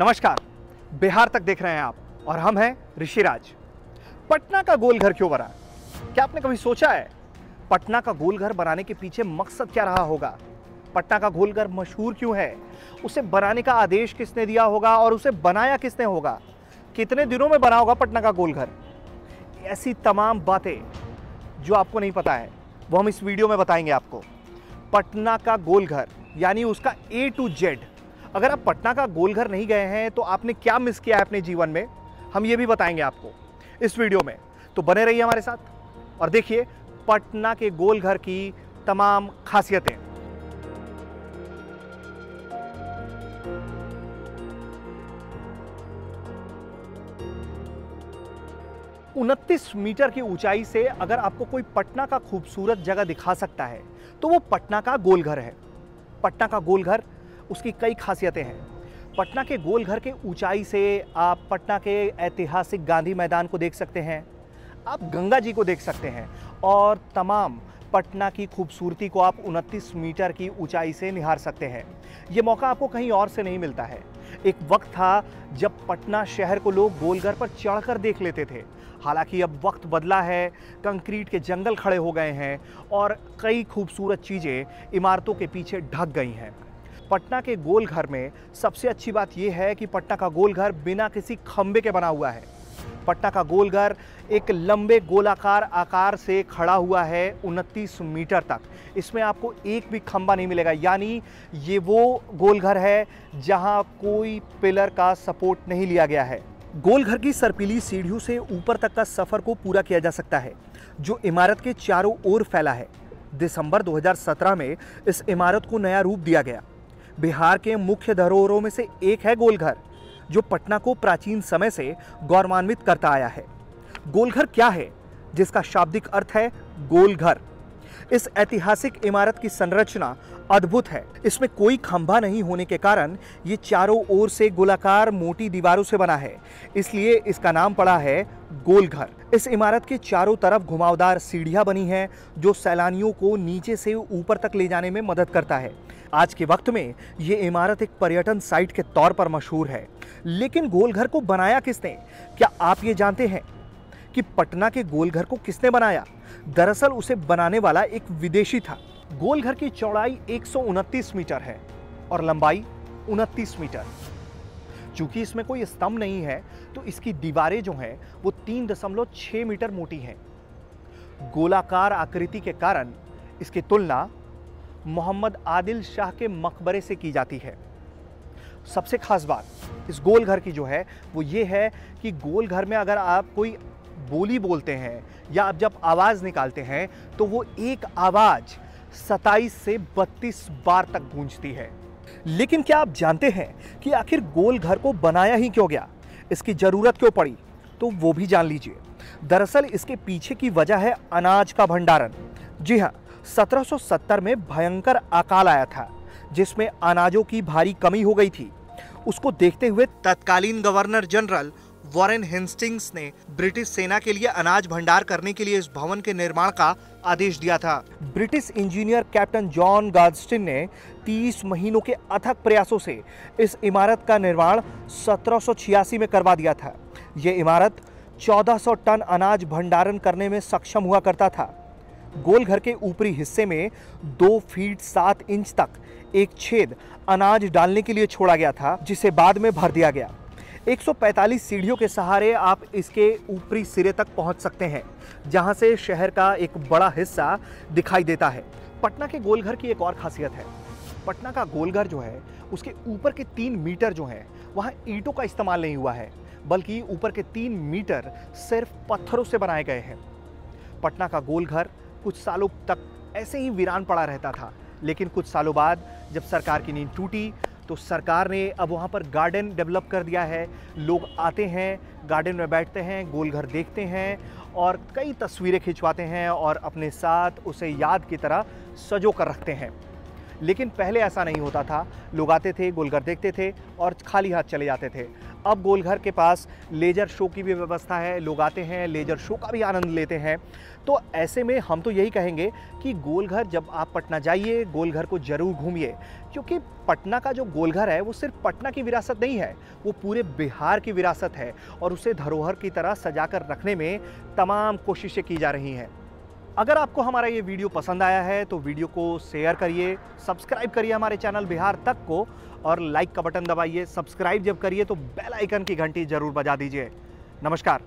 नमस्कार। बिहार तक देख रहे हैं आप, और हम हैं ऋषिराज। पटना का गोल घर क्यों बना? क्या आपने कभी सोचा है? पटना का गोल घर बनाने के पीछे मकसद क्या रहा होगा? पटना का गोल घर मशहूर क्यों है? उसे बनाने का आदेश किसने दिया होगा और उसे बनाया किसने होगा? कितने दिनों में बना होगा पटना का गोल घर ऐसी तमाम बातें जो आपको नहीं पता है, वो हम इस वीडियो में बताएँगे आपको। पटना का गोल घर यानी उसका ए टू जेड अगर आप पटना का गोलघर नहीं गए हैं तो आपने क्या मिस किया है अपने जीवन में? हम ये भी बताएँगे आपको इस वीडियो में। तो बने रहिए हमारे साथ और देखिए पटना के गोलघर की तमाम खासियतें। उनतीस मीटर की ऊंचाई से अगर आपको कोई पटना का खूबसूरत जगह दिखा सकता है तो वो पटना का गोलघर है। पटना का गोल घर उसकी कई खासियतें हैं। पटना के गोल घर के ऊंचाई से आप पटना के ऐतिहासिक गांधी मैदान को देख सकते हैं। आप गंगा जी को देख सकते हैं और तमाम पटना की खूबसूरती को आप 29 मीटर की ऊंचाई से निहार सकते हैं। ये मौका आपको कहीं और से नहीं मिलता है। एक वक्त था जब पटना शहर को लोग गोलघर पर चढ़कर देख लेते थे। हालाँकि अब वक्त बदला है, कंक्रीट के जंगल खड़े हो गए हैं और कई खूबसूरत चीज़ें इमारतों के पीछे ढक गई हैं। पटना के गोल घर में सबसे अच्छी बात यह है कि पटना का गोल घर बिना किसी खंबे के बना हुआ है। पटना का गोल घर एक लंबे गोलाकार आकार से खड़ा हुआ है 29 मीटर तक। इसमें आपको एक भी खंबा नहीं मिलेगा। यानी ये वो गोल घर है जहाँ कोई पिलर का सपोर्ट नहीं लिया गया है। गोल घर की सरपीली सीढ़ियों से ऊपर तक का सफ़र को पूरा किया जा सकता है, जो इमारत के चारों ओर फैला है। दिसंबर 2017 में इस इमारत को नया रूप दिया गया। बिहार के मुख्य धरोहरों में से एक है गोलघर, जो पटना को प्राचीन समय से गौरवान्वित करता आया है। गोलघर क्या है, जिसका शाब्दिक अर्थ है गोलघर? इस ऐतिहासिक इमारत की संरचना अद्भुत है। इसमें कोई खंभा नहीं होने के कारण ये चारों ओर से गोलाकार मोटी दीवारों से बना है। इसलिए इसका नाम पड़ा है गोलघर। इस इमारत के चारों तरफ़ घुमावदार सीढ़ियाँ बनी हैं, जो सैलानियों को नीचे से ऊपर तक ले जाने में मदद करता है। आज के वक्त में ये इमारत एक पर्यटन साइट के तौर पर मशहूर है। लेकिन गोलघर को बनाया किसने? क्या आप ये जानते हैं कि पटना के गोलघर को किसने बनाया? दरअसल उसे बनाने वाला एक विदेशी था। गोलघर की चौड़ाई एक मीटर है और लंबाई 29 मीटर। चूँकि इसमें कोई स्तंभ नहीं है तो इसकी दीवारें जो हैं, वो 3.6 मीटर मोटी हैं। गोलाकार आकृति के कारण इसकी तुलना मोहम्मद आदिल शाह के मकबरे से की जाती है। सबसे खास बात इस गोल घर की जो है, वो ये है कि गोल घर में अगर आप कोई बोली बोलते हैं या आप जब आवाज़ निकालते हैं तो वो एक आवाज़ 27 से 32 बार तक गूंजती है। लेकिन क्या आप जानते हैं कि आखिर गोल घर को बनाया ही क्यों गया? इसकी ज़रूरत क्यों पड़ी? तो वो भी जान लीजिए। दरअसल इसके पीछे की वजह है अनाज का भंडारण। जी हाँ 1770 में भयंकर अकाल आया था, जिसमें अनाजों की भारी कमी हो गई थी। उसको देखते हुए तत्कालीन गवर्नर जनरल वॉरेन हेस्टिंग्स ने ब्रिटिश सेना के लिए अनाज भंडार करने के लिए इस भवन के निर्माण का आदेश दिया था। British engineer captain John Garstin ने 30 महीनों के अथक प्रयासों से इस इमारत का निर्माण 1786 में करवा दिया था। यह इमारत 1400 टन अनाज भंडारण करने में सक्षम हुआ करता था। गोल घर के ऊपरी हिस्से में दो फीट सात इंच तक एक छेद अनाज डालने के लिए छोड़ा गया था, जिसे बाद में भर दिया गया। 145 सीढ़ियों के सहारे आप इसके ऊपरी सिरे तक पहुँच सकते हैं, जहाँ से शहर का एक बड़ा हिस्सा दिखाई देता है। पटना के गोलघर की एक और खासियत है। पटना का गोलघर जो है, उसके ऊपर के तीन मीटर जो हैं, वहाँ ईंटों का इस्तेमाल नहीं हुआ है, बल्कि ऊपर के तीन मीटर सिर्फ़ पत्थरों से बनाए गए हैं। पटना का गोलघर कुछ सालों तक ऐसे ही वीरान पड़ा रहता था, लेकिन कुछ सालों बाद जब सरकार की नींद टूटी तो सरकार ने अब वहाँ पर गार्डन डेवलप कर दिया है। लोग आते हैं, गार्डन में बैठते हैं गोल घर देखते हैं और कई तस्वीरें खिंचवाते हैं और अपने साथ उसे याद की तरह सजो कर रखते हैं। लेकिन पहले ऐसा नहीं होता था। लोग आते थे, गोलघर देखते थे और खाली हाथ चले जाते थे। अब गोलघर के पास लेजर शो की भी व्यवस्था है, लोग आते हैं, लेजर शो का भी आनंद लेते हैं। तो ऐसे में हम तो यही कहेंगे कि गोलघर जब आप पटना जाइए, गोलघर को ज़रूर घूमिए, क्योंकि पटना का जो गोलघर है, वो सिर्फ़ पटना की विरासत नहीं है, वो पूरे बिहार की विरासत है और उसे धरोहर की तरह सजाकर रखने में तमाम कोशिशें की जा रही हैं। अगर आपको हमारा ये वीडियो पसंद आया है तो वीडियो को शेयर करिए, सब्सक्राइब करिए हमारे चैनल बिहार तक को, और लाइक का बटन दबाइए, सब्सक्राइब जब करिए तो बेल आइकन की घंटी ज़रूर बजा दीजिए। नमस्कार।